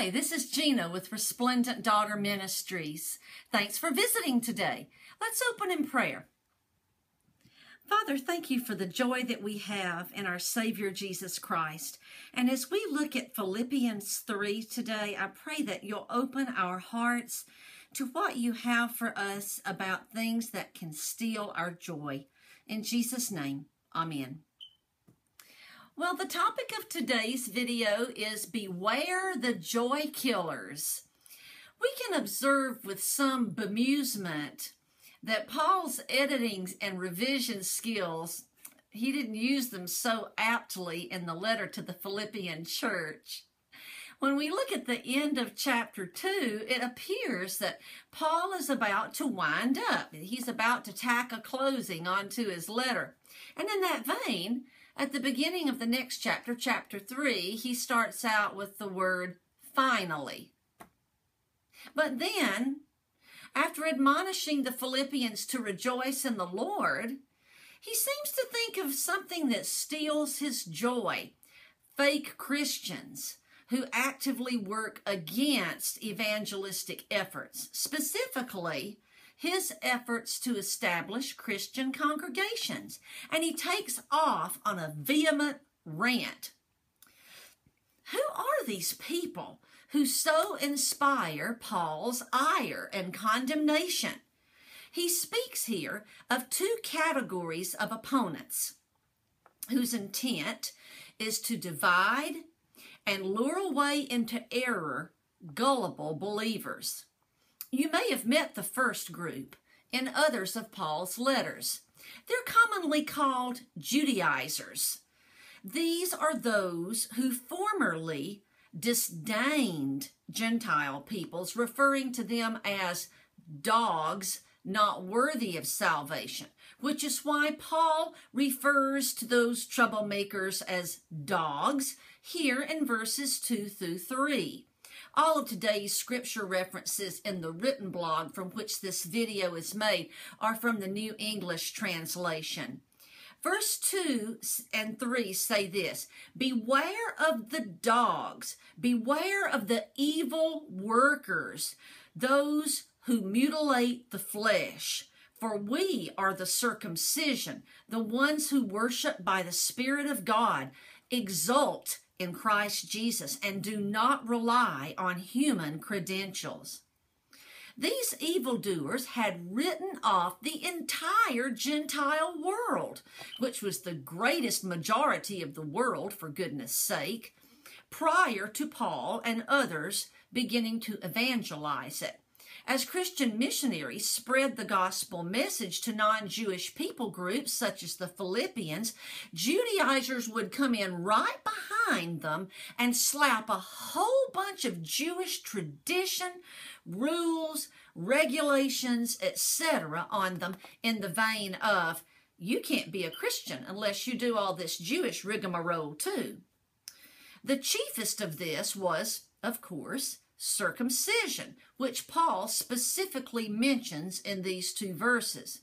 Hi, this is Gena with Resplendent Daughter Ministries. Thanks for visiting today. Let's open in prayer. Father, thank you for the joy that we have in our Savior Jesus Christ. And as we look at Philippians 3 today, I pray that you'll open our hearts to what you have for us about things that can steal our joy. In Jesus' name, Amen. Well, the topic of today's video is Beware the Joy Killers. We can observe with some bemusement that Paul's editing and revision skills, he didn't use them so aptly in the letter to the Philippian church. When we look at the end of chapter 2, it appears that Paul is about to wind up. He's about to tack a closing onto his letter. And in that vein, at the beginning of the next chapter, chapter 3, he starts out with the word finally. But then, after admonishing the Philippians to rejoice in the Lord, he seems to think of something that steals his joy fake Christians who actively work against evangelistic efforts, specifically his efforts to establish Christian congregations, and he takes off on a vehement rant. Who are these people who so inspire Paul's ire and condemnation? He speaks here of two categories of opponents whose intent is to divide and lure away into error gullible believers. You may have met the first group in others of Paul's letters. They're commonly called Judaizers. These are those who formerly disdained Gentile peoples, referring to them as dogs not worthy of salvation, which is why Paul refers to those troublemakers as dogs here in verses 2 through 3. All of today's scripture references in the written blog from which this video is made are from the New English Translation. Verse 2 and 3 say this Beware of the dogs, beware of the evil workers, those who mutilate the flesh. For we are the circumcision, the ones who worship by the Spirit of God, exult in Christ Jesus and do not rely on human credentials. These evildoers had written off the entire Gentile world, which was the greatest majority of the world, for goodness sake, prior to Paul and others beginning to evangelize it. As Christian missionaries spread the gospel message to non Jewish people groups such as the Philippians, Judaizers would come in right behind them and slap a whole bunch of Jewish tradition, rules, regulations, etc. on them in the vein of, you can't be a Christian unless you do all this Jewish rigmarole too. The chiefest of this was, of course, circumcision, which Paul specifically mentions in these two verses.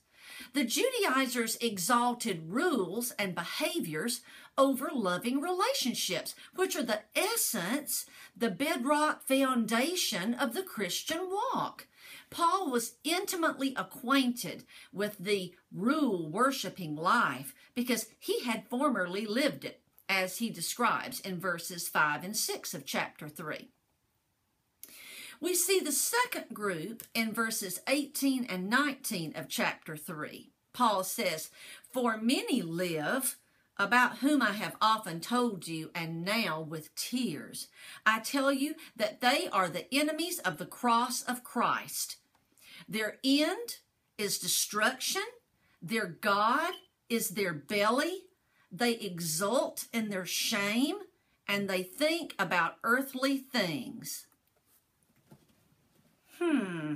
The Judaizers exalted rules and behaviors over loving relationships, which are the essence, the bedrock foundation of the Christian walk. Paul was intimately acquainted with the rule worshiping life because he had formerly lived it, as he describes in verses 5 and 6 of chapter 3. We see the second group in verses 18 and 19 of chapter 3. Paul says, For many live, about whom I have often told you, and now with tears. I tell you that they are the enemies of the cross of Christ. Their end is destruction, their God is their belly. They exult in their shame, and they think about earthly things. Hmm.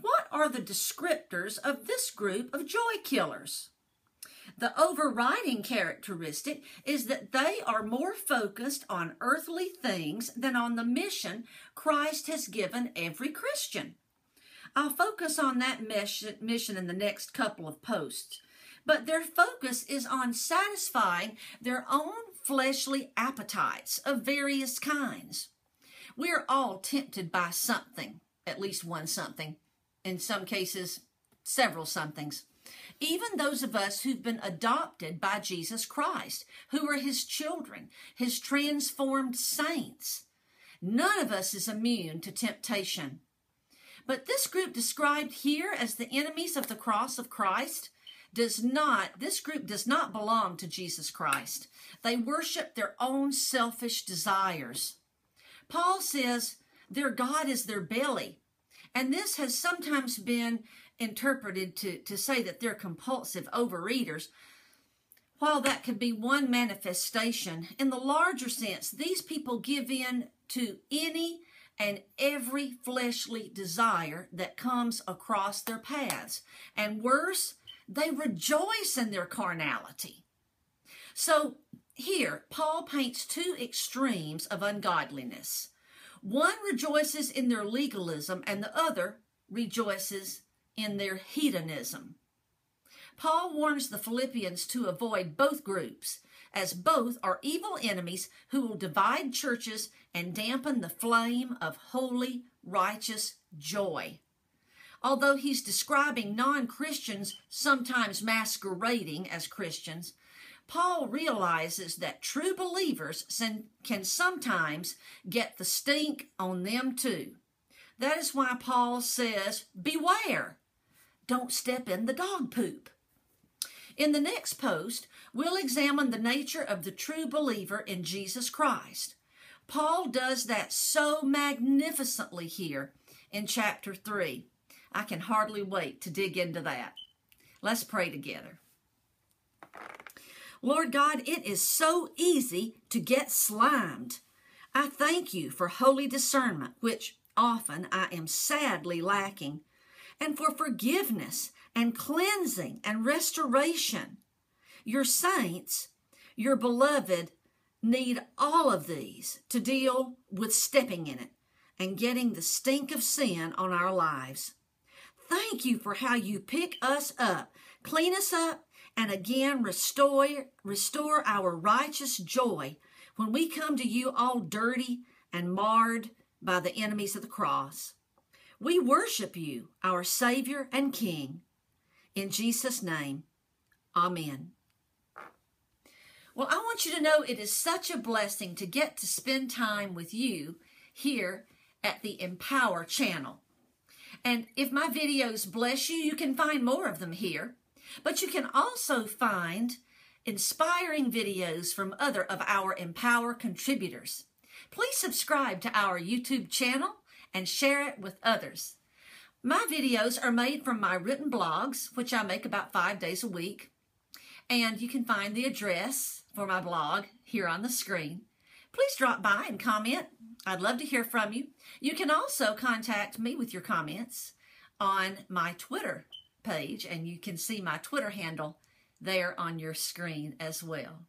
What are the descriptors of this group of joy killers? The overriding characteristic is that they are more focused on earthly things than on the mission Christ has given every Christian. I'll focus on that mission in the next couple of posts. But their focus is on satisfying their own fleshly appetites of various kinds. We're all tempted by something, at least one something, in some cases, several somethings. Even those of us who've been adopted by Jesus Christ, who are his children, his transformed saints. None of us is immune to temptation. But this group described here as the enemies of the cross of Christ does not, this group does not belong to Jesus Christ. They worship their own selfish desires. Paul says their God is their belly. And this has sometimes been interpreted to, to say that they're compulsive overeaters. While that could be one manifestation, in the larger sense, these people give in to any and every fleshly desire that comes across their paths. And worse, they rejoice in their carnality. So here, Paul paints two extremes of ungodliness. One rejoices in their legalism, and the other rejoices in their hedonism. Paul warns the Philippians to avoid both groups, as both are evil enemies who will divide churches and dampen the flame of holy, righteous joy. Although he's describing non Christians sometimes masquerading as Christians, Paul realizes that true believers can sometimes get the stink on them too. That is why Paul says, Beware, don't step in the dog poop. In the next post, we'll examine the nature of the true believer in Jesus Christ. Paul does that so magnificently here in chapter 3. I can hardly wait to dig into that. Let's pray together. Lord God, it is so easy to get slimed. I thank you for holy discernment, which often I am sadly lacking, and for forgiveness and cleansing and restoration. Your saints, your beloved, need all of these to deal with stepping in it and getting the stink of sin on our lives. Thank you for how you pick us up, clean us up, and again restore, restore our righteous joy when we come to you all dirty and marred by the enemies of the cross. We worship you, our Savior and King. In Jesus' name, Amen. Well, I want you to know it is such a blessing to get to spend time with you here at the Empower channel. And if my videos bless you, you can find more of them here. But you can also find inspiring videos from other of our Empower contributors. Please subscribe to our YouTube channel and share it with others. My videos are made from my written blogs, which I make about five days a week. And you can find the address for my blog here on the screen. Please drop by and comment. I'd love to hear from you. You can also contact me with your comments on my Twitter page, and you can see my Twitter handle there on your screen as well.